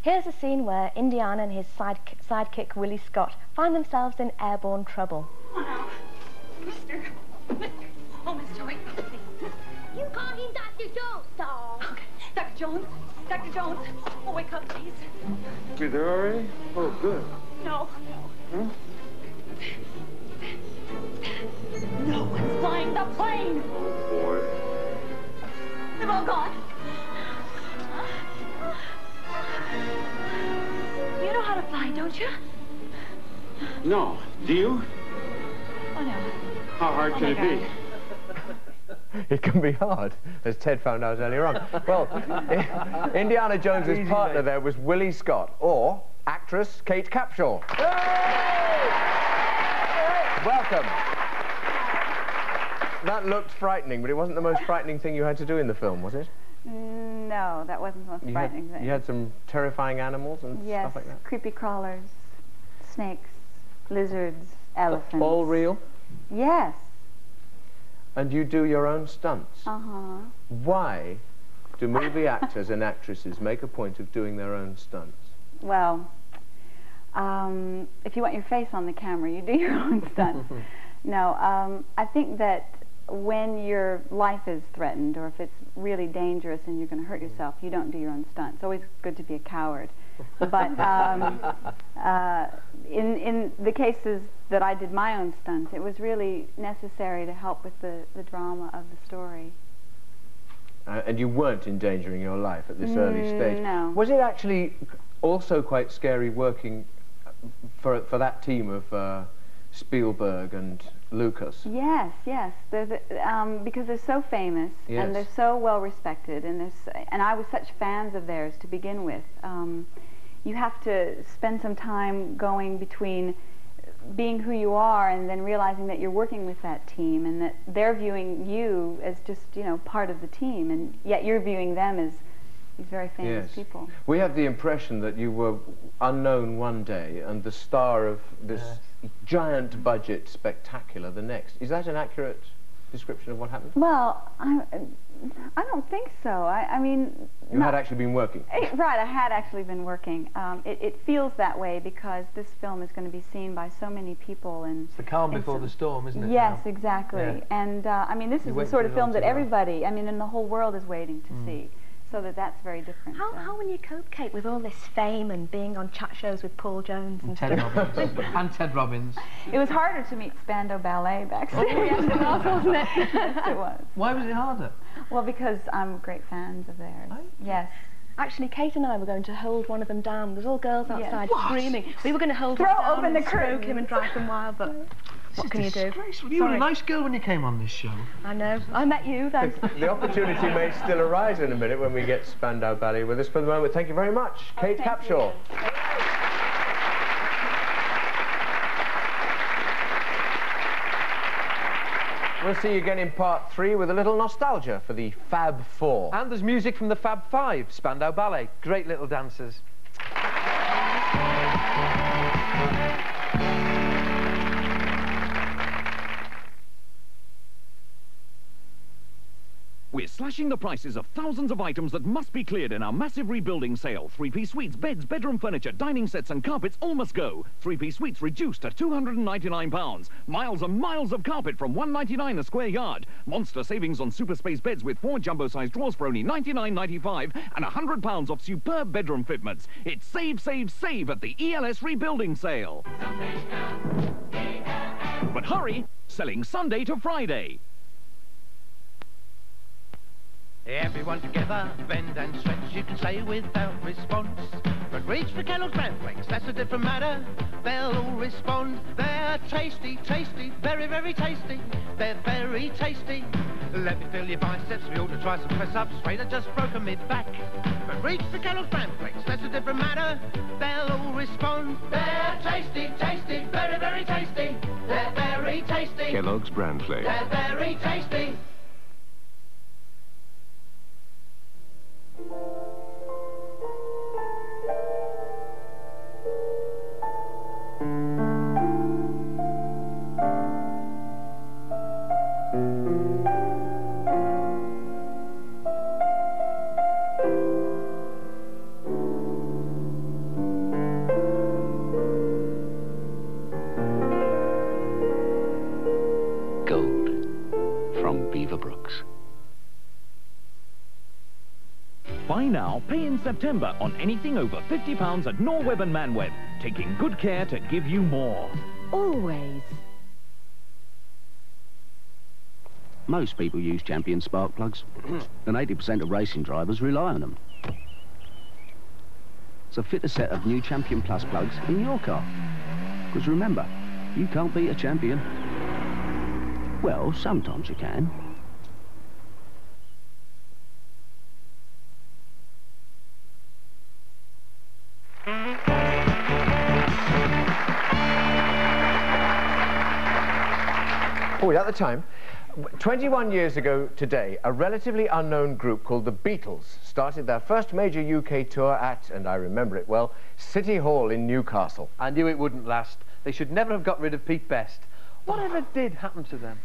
Here's a scene where Indiana and his sidekick, sidekick Willie Scott find themselves in airborne trouble. Mister. Mister. Oh, Mister, Dr. Jones, dog. Okay. Dr. Jones. Dr. Jones. Oh, wake up, please. Be there already? Oh, good. No. Huh? No one's flying the plane. Oh, Boy. They're all gone. You know how to fly, don't you? No. Do you? Oh, no. How hard Oh, can my it be? It can be hard, as Ted found out earlier on. Well, Indiana Jones's Easy, partner mate. there was Willie Scott, or actress Kate Capshaw. Welcome. That looked frightening, but it wasn't the most frightening thing you had to do in the film, was it? No, that wasn't the most You frightening had, thing. you had some terrifying animals and yes, stuff like that. creepy crawlers, snakes, lizards, elephants. All real? Yes. And you do your own stunts. Uh-huh. Why do movie actors and actresses make a point of doing their own stunts? Well, um, if you want your face on the camera, you do your own stunts. no, um, I think that when your life is threatened or if it's really dangerous and you're going to hurt yourself, you don't do your own stunts. It's always good to be a coward. But um, uh, in, in the cases that I did my own stunts, it was really necessary to help with the, the drama of the story. Uh, and you weren't endangering your life at this early Mm, stage. no. Was it actually also quite scary working uh, for for that team of uh, Spielberg and Lucas? Yes, yes. They're the, um, because they're so famous Yes. and they're so well respected, and there's and I was such fans of theirs to begin with. Um, you have to spend some time going between being who you are and then realizing that you're working with that team and that they're viewing you as just you know part of the team, and yet you're viewing them as these very famous Yes. people. We have the impression that you were unknown one day and the star of this giant budget spectacular the next. Is that an accurate description of what happened? Well, I, I don't think so. I, I mean, You not- had actually been working. Eh, Right, I had actually been working. Um, it, it feels that way because this film is going to be seen by so many people and. It's the calm and before so- the storm, isn't it? Yes, now? exactly. Yeah. And uh, I mean, this You is the sort of film that everybody, I mean, in the whole world is waiting to Mm. see. So that that's very different. How, so. how will you cope, Kate, with all this fame and being on chat shows with Paul Jones and, Ted stuff? Robbins. and Ted Robbins. It was harder to meet Spandau Ballet backstage. Oh, yes, it was, wasn't it? yes, it was. Why was it harder? Well, because I'm great fans of theirs. Oh. Yes. Actually, Kate and I were going to hold one of them down. There's all girls outside What? screaming. We were going to hold Throw him down open and the stroke curtains. him and drive them wild, but what can you do? Disgraceful. You were a nice girl when you came on this show. I know. I met you then. The opportunity may still arise in a minute when we get Spandau Ballet with us. For the moment, thank you very much, oh, Kate Capshaw. We'll see you again in part three with a little nostalgia for the Fab Four. And there's music from the Fab Five, Spandau Ballet. Great little dancers. We're slashing the prices of thousands of items that must be cleared in our massive rebuilding sale. Three-piece suites, beds, bedroom furniture, dining sets and carpets all must go. Three-piece suites reduced to £299. Miles and miles of carpet from 199 a square yard. Monster savings on super space beds with four jumbo-sized drawers for only $99.95 and £100 off superb bedroom fitments. It's save, save, save at the ELS rebuilding sale. But hurry, selling Sunday to Friday. Everyone together, bend and stretch, you can say without response. But reach for Kellogg's Bran Flakes, that's a different matter. They'll all respond. They're tasty, tasty, very, very tasty. They're very tasty. Let me feel your biceps, we ought to try some press-ups. I just broken me back. But reach for Kellogg's Bran Flakes, that's a different matter. They'll all respond. They're tasty, tasty, very, very tasty. They're very tasty. Kellogg's Bran Flakes. They're very tasty. うん。Now, pay in September on anything over £50 at Norweb and Manweb, taking good care to give you more. Always. Most people use Champion spark plugs, and 80% of racing drivers rely on them. So fit a set of new Champion Plus plugs in your car. Because remember, you can't beat a champion. Well, sometimes you can. Oh, at the time, 21 years ago today, a relatively unknown group called the Beatles started their first major UK tour at, and I remember it well, City Hall in Newcastle. I knew it wouldn't last. They should never have got rid of Pete Best. Whatever did happen to them?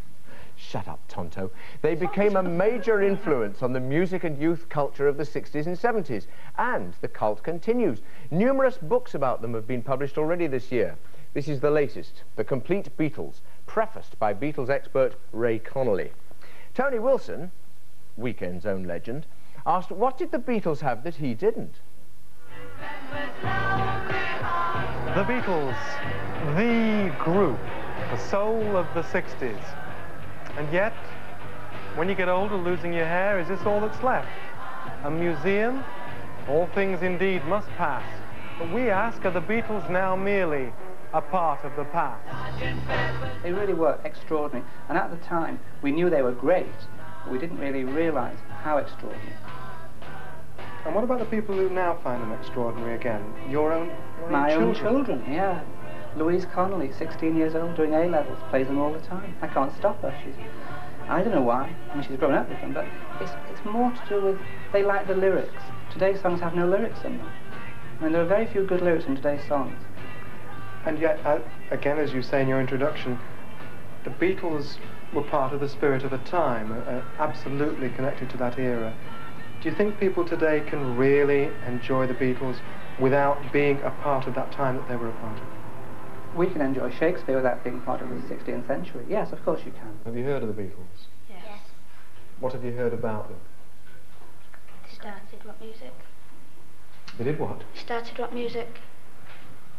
Shut up, Tonto. They became a major influence on the music and youth culture of the 60s and 70s, and the cult continues. Numerous books about them have been published already this year. This is the latest, The Complete Beatles, prefaced by Beatles expert Ray Connolly. Tony Wilson, Weekend's own legend, asked what did the Beatles have that he didn't? The Beatles, the group, the soul of the 60s. And yet, when you get older, losing your hair, is this all that's left? A museum? All things indeed must pass. But we ask, are the Beatles now merely a part of the past? They really were extraordinary. And at the time, we knew they were great, but we didn't really realise how extraordinary. And what about the people who now find them extraordinary again? Your own, your My own own children? children, yeah. Louise Connolly, 16 years old, doing A-levels, plays them all the time. I can't stop her. She's, I don't know why. I mean, she's grown up with them, but it's, it's more to do with they like the lyrics. Today's songs have no lyrics in them. I mean, there are very few good lyrics in today's songs. And yet, uh, again, as you say in your introduction, the Beatles were part of the spirit of a time, uh, uh, absolutely connected to that era. Do you think people today can really enjoy the Beatles without being a part of that time that they were a part of? We can enjoy Shakespeare without being part of the 16th century. Yes, of course you can. Have you heard of the Beatles? Yes. What have you heard about them? They Started rock music. They did what? Started rock music.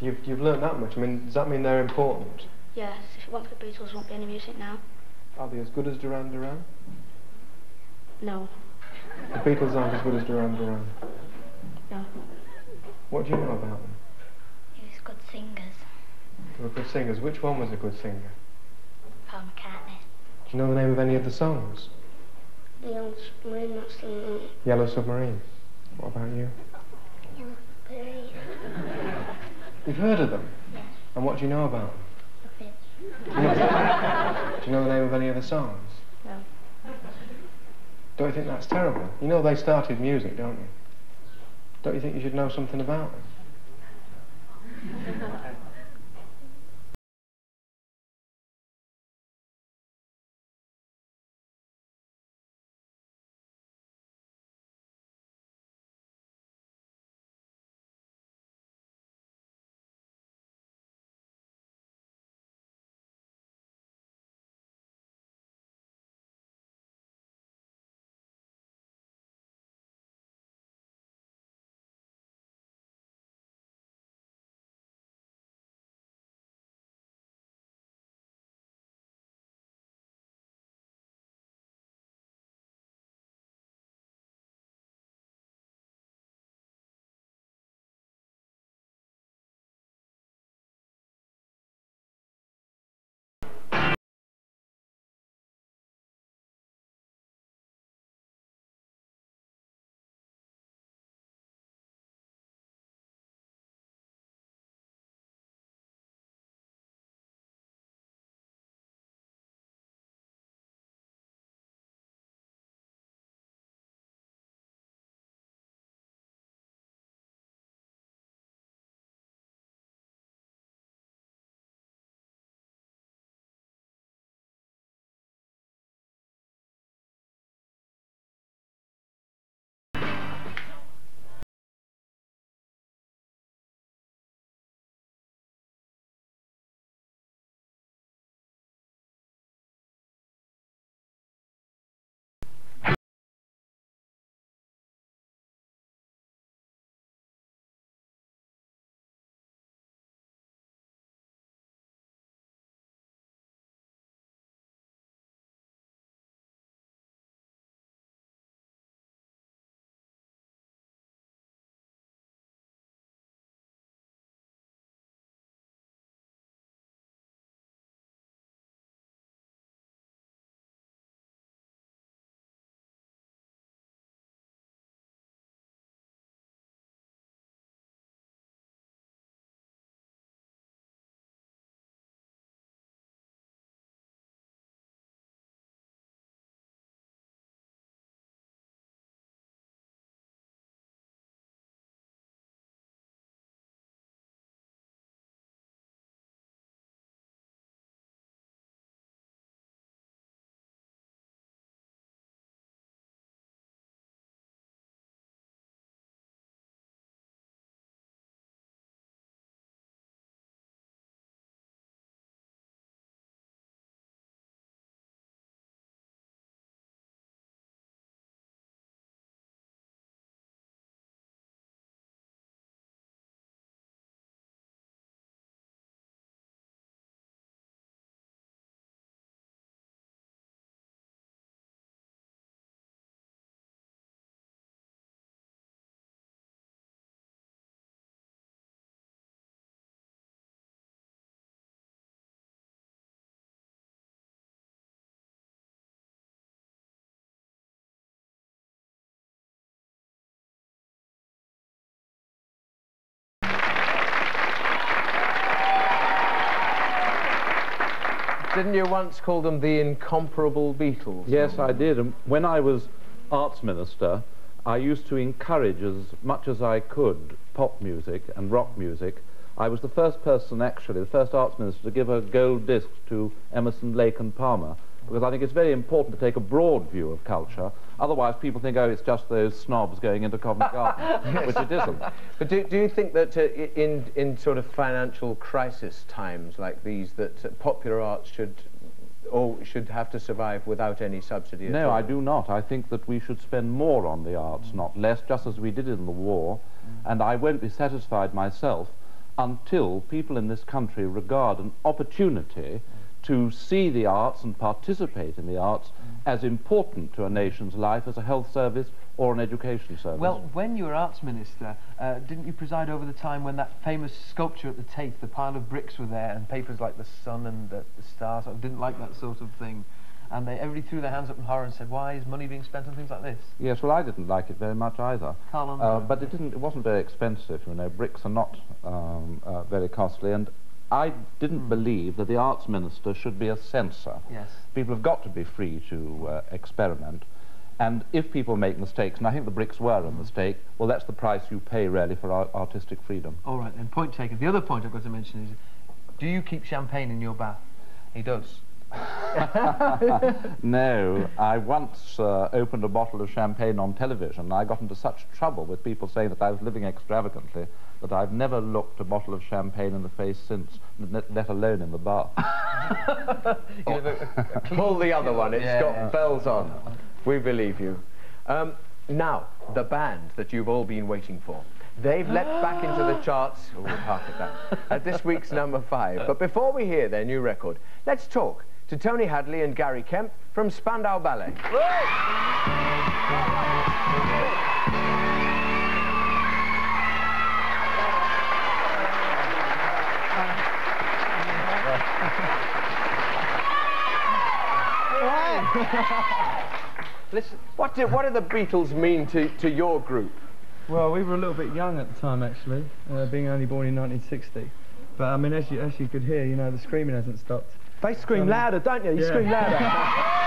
You've, you've learnt that much. I mean, does that mean they're important? Yes. If it weren't for the Beatles, there won't be any music now. Are they as good as Duran Duran? No. The Beatles aren't as good as Duran Duran. No. What do you know about them? He's good singers. They were good singers. Which one was a good singer? Paul McCartney. Do you know the name of any of the songs? The Young Submarine, that's the Yellow Submarine. What about you? Yellow Submarine. You've heard of them? Yes. And what do you know about them? Nothing. Do you know, do you know the name of any of the songs? No. Don't you think that's terrible? You know they started music, don't you? Don't you think you should know something about them? didn't you once call them the incomparable Beatles? Yes, I did. And when I was arts minister, I used to encourage as much as I could pop music and rock music. I was the first person, actually, the first arts minister to give a gold disc to Emerson, Lake and Palmer, because I think it's very important to take a broad view of culture. Otherwise, people think, oh, it's just those snobs going into Covent Garden, which it isn't. But do, do you think that uh, in, in sort of financial crisis times like these, that uh, popular arts should or should have to survive without any subsidy at No, all? I do not. I think that we should spend more on the arts, not less, just as we did in the war. And I won't be satisfied myself until people in this country regard an opportunity to see the arts and participate in the arts as important to a nation's life as a health service or an education service. Well, when you were arts minister, uh, didn't you preside over the time when that famous sculpture at the Tate, the pile of bricks were there, and papers like the Sun and the, the Star sort of didn't like that sort of thing, and they everybody threw their hands up in horror and said, "Why is money being spent on things like this?" Yes, well, I didn't like it very much either. Carl Uh, but it didn't. It wasn't very expensive. You know, bricks are not um, uh, very costly, and I didn't believe that the arts minister should be a censor. Yes. People have got to be free to uh, experiment. And if people make mistakes, and I think the bricks were a mistake, well, that's the price you pay, really, for ar- artistic freedom. All right, then. Point taken. The other point I've got to mention is, do you keep champagne in your bath? He does. no, I once uh, opened a bottle of champagne on television, and I got into such trouble with people saying that I was living extravagantly that I've never looked a bottle of champagne in the face since, let alone in the bath. Pull the other one. It's Yeah. got bells on. We believe you. Um, now, the band that you've all been waiting for. They've leapt back into the charts. Oh, we'll park at that. At this week's number five. But before we hear their new record, let's talk to Tony Hadley and Gary Kemp from Spandau Ballet. Listen, what did, what did the Beatles mean to, to your group? Well, we were a little bit young at the time, actually, uh, being only born in 1960. But I mean, as you, as you could hear, you know, the screaming hasn't stopped. They scream Um, louder, don't you? You yeah. scream louder.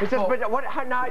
It's just, but what, how, now,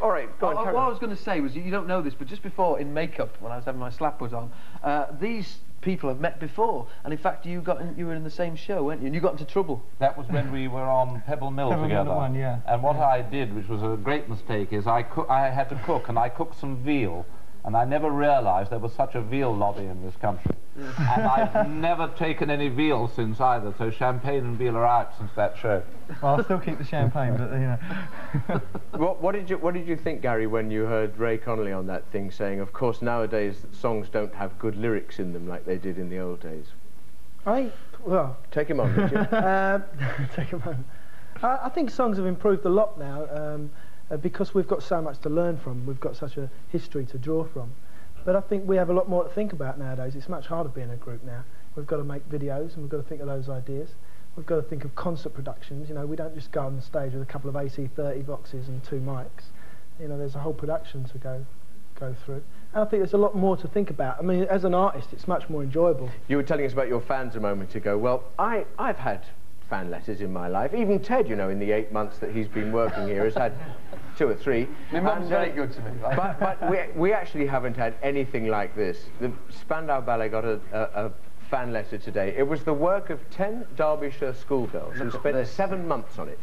all right, go on, Oh, carry what on. I was going to say was, you, you don't know this, but just before in makeup, when I was having my slap put on, uh, these people have met before, and in fact, you got in, you were in the same show, weren't you? And you got into trouble. That was when we were on Pebble Mill Pebble together. at one, yeah. And what I did, which was a great mistake, is I, I had to cook, and I cooked some veal, and I never realised there was such a veal lobby in this country. and I've never taken any veal since either, so champagne and veal are out since that show. I'll still keep the champagne, but, you know. what, what did you What did you think, Gary, when you heard Ray Connolly on that thing saying, "Of course, nowadays songs don't have good lyrics in them like they did in the old days." I, well, Take him on, Richard. um, take a moment. I, I think songs have improved a lot now um, uh, because we've got so much to learn from. We've got such a history to draw from. But I think we have a lot more to think about nowadays. It's much harder being a group now. We've got to make videos and we've got to think of those ideas. We've got to think of concert productions. You know, we don't just go on stage with a couple of AC30 boxes and two mics. You know, there's a whole production to go go through. And I think there's a lot more to think about. I mean, as an artist, it's much more enjoyable. You were telling us about your fans a moment ago. Well, I, I've had fan letters in my life. Even Ted, you know, in the eight months that he's been working here, has had two or three. My mum's very uh, good to me. But, but we, we actually haven't had anything like this. The Spandau Ballet got a, a, a fan letter today. It was the work of 10 Derbyshire schoolgirls who Look spent this. seven months on it.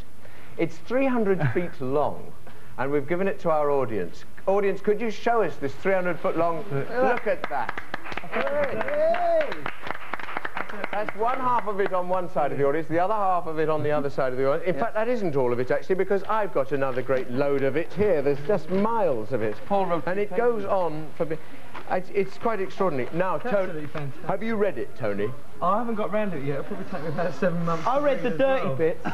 It's 300 feet long, and we've given it to our audience. Audience, could you show us this 300 foot long? Look at that. That's one half of it on one side of the audience, the other half of it on the other side of the audience. In fact, that isn't all of it, actually, because I've got another great load of it here. There's just miles of it. Paul wrote And it goes on for... be- It's, it's quite extraordinary. Now, Tony, have you read it, Tony? Oh, I haven't got round to it yet. It'll probably take me about seven months. I read the dirty well. bits.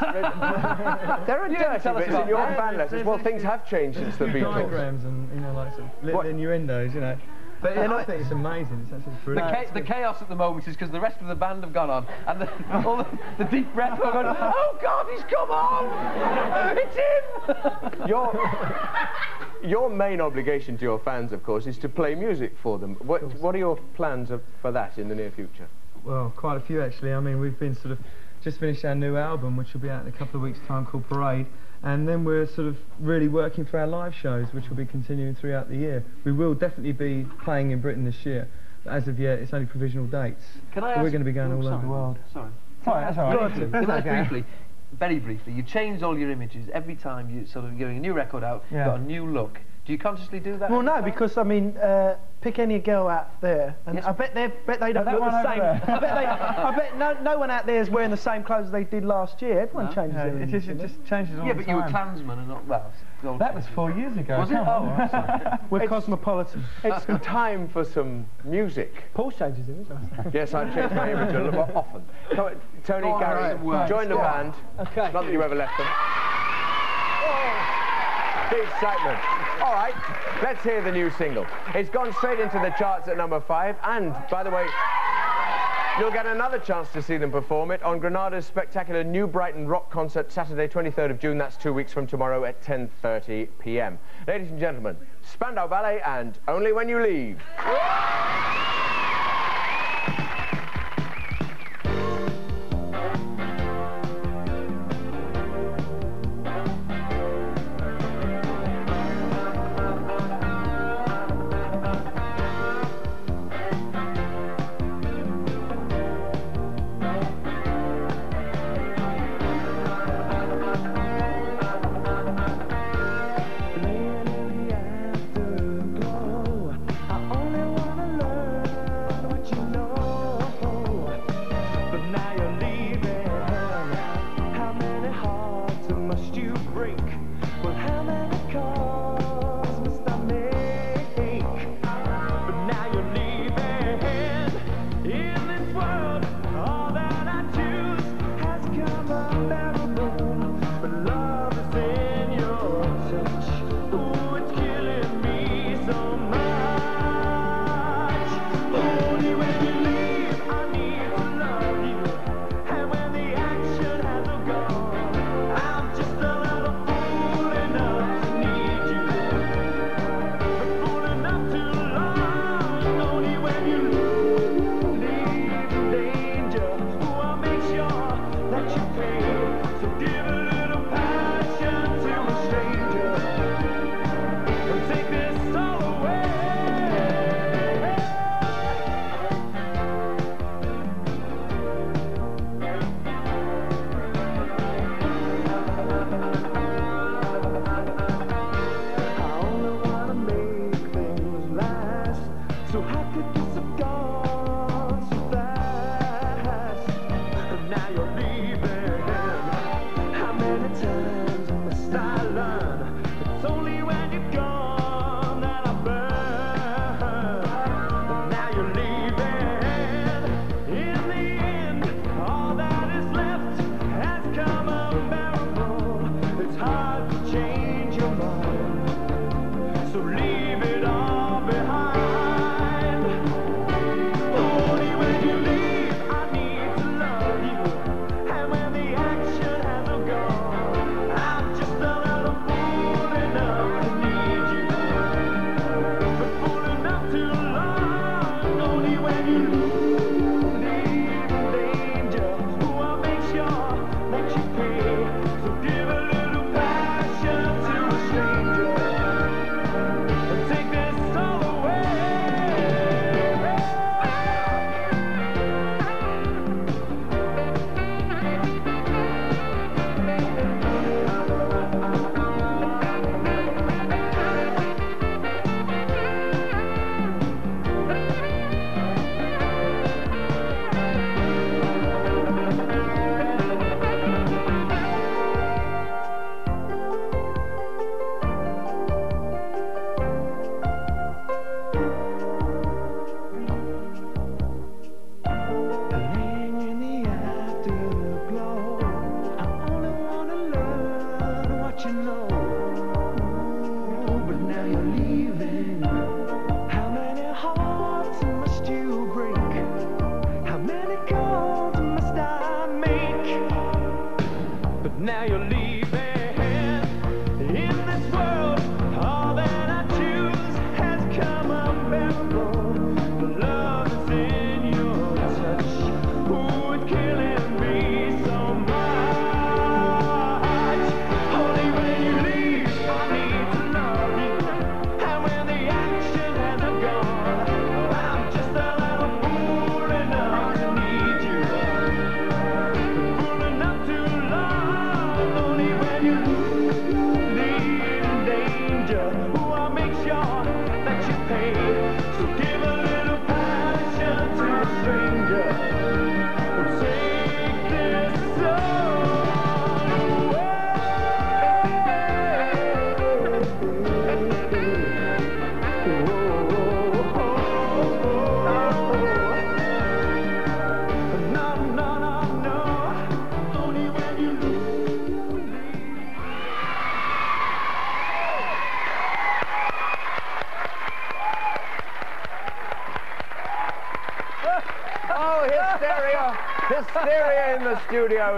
There are You dirty tell bits in your fan letters. Well, things have changed since the Few Beatles. diagrams and you know like some little What- innuendos, you know. But yeah, I think it's amazing. It's absolutely The, cha- the chaos at the moment is because the rest of the band have gone on, and the, all the, the deep breath are going, oh God, he's come on! It's him! Your, your main obligation to your fans, of course, is to play music for them. What, what are your plans of, for that in the near future? Well, quite a few actually. I mean, we've been sort of just finished our new album, which will be out in a couple of weeks' time, called Parade. And then we're sort of really working for our live shows, which will be continuing throughout the year. We will definitely be playing in Britain this year. But as of yet, it's only provisional dates. Can I But we're going to be going Oh, all over the world. Sorry. Sorry, that's all right. That's okay. briefly, very briefly, you changed all your images every time you sort of you're getting a new record out. Yeah. Got a new look. Do you consciously do that? Well, no, time? because I mean, uh, pick any girl out there, and Yes. I bet they bet they don't that look the same. I bet they, I bet no, no one out there is wearing the same clothes as they did last year. Everyone No. changes Yeah, their it image, just- it just changes all Yeah, the but you were time. Klansman and not well. That was four years ago. Was it? Oh, on. We're cosmopolitan. It's time for some music. Paul changes his image. Yes, I change my image a lot often. Come on, Tony, Go on, Gary, right, join the Go band. Okay. Not that you ever left them. The excitement. All right, let's hear the new single. It's gone straight into the charts at number five, and by the way, you'll get another chance to see them perform it on Granada's spectacular New Brighton Rock Concert, Saturday, 23rd of June. That's two weeks from tomorrow at 10:30 p.m. Ladies and gentlemen, Spandau Ballet and Only When You Leave.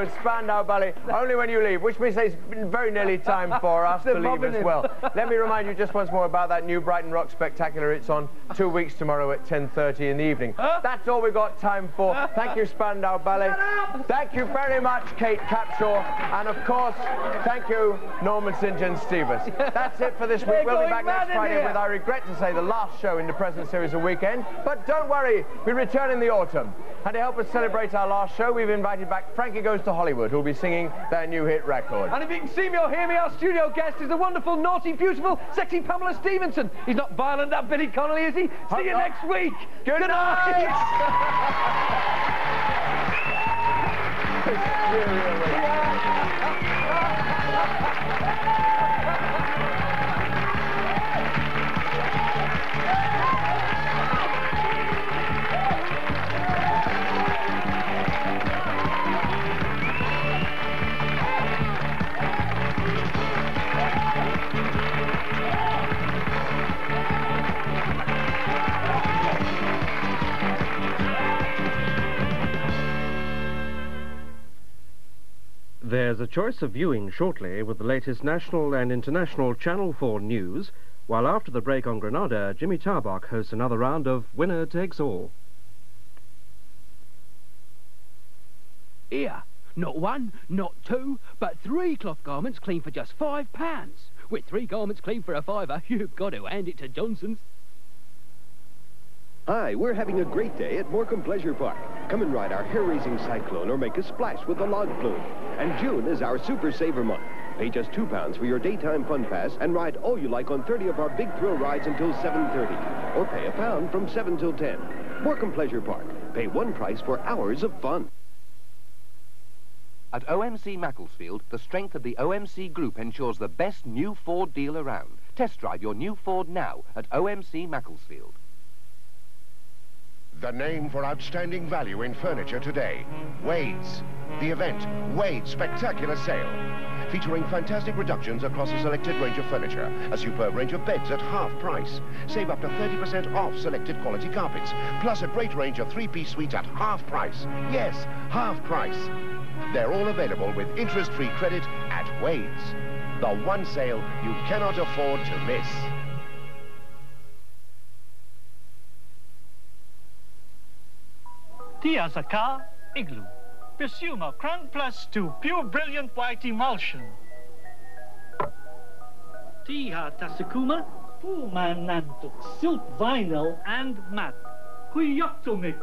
With Spandau Ballet. Only when you leave, which means it's very nearly time for us to leave as well. Let me remind you just once more about that new Brighton Rock Spectacular. It's on two weeks tomorrow at 10.30 in the evening. That's all we've got time for. Thank you, Spandau Ballet. Thank you very much, Kate Capshaw. And of course, thank you, Norman St. John Stevas. That's it for this week. We'll be back next Friday here. with, I regret to say, the last show in the present series of Weekend. But don't worry, we return in the autumn. And to help us celebrate our last show, we've invited back Frankie Goes to Hollywood, who'll be singing their new hit record. And if you can see me or hear me, our studio guest is the wonderful, naughty, beautiful, sexy Pamela Stephenson. He's not violent, that Billy Connolly, is he? See you next week. Good There's a choice of viewing shortly with the latest national and international Channel 4 news, while after the break on Granada, Jimmy Tarbuck hosts another round of Winner Takes All. Here, not one, not two, but three cloth garments clean for just five pounds. With three garments clean for a fiver, you've got to hand it to Johnson's. Hi, we're having a great day at Morecambe Pleasure Park. Come and ride our hair-raising cyclone or make a splash with the log flume. And June is our Super Saver month. Pay just two pounds for your daytime fun pass and ride all you like on 30 of our big thrill rides until 7.30. Or pay a pound from 7 till 10. Morecambe Pleasure Park. Pay one price for hours of fun. At OMC Macclesfield, the strength of the OMC Group ensures the best new Ford deal around. Test drive your new Ford now at OMC Macclesfield. The name for outstanding value in furniture today, Wade's. The event, Wade's Spectacular Sale. Featuring fantastic reductions across a selected range of furniture, a superb range of beds at half price. Save up to 30% off selected quality carpets, plus a great range of three-piece suites at half price. Yes, half price. They're all available with interest-free credit at Wade's. The one sale you cannot afford to miss. Tiyazaka Igloo. Persuma Crown Plus 2 Pure Brilliant White Emulsion. Tiha Tasakuma Puma Nantuk Silk Vinyl and Matte. Kuyoktomik.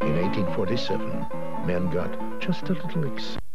In 1847, men got just a little excited.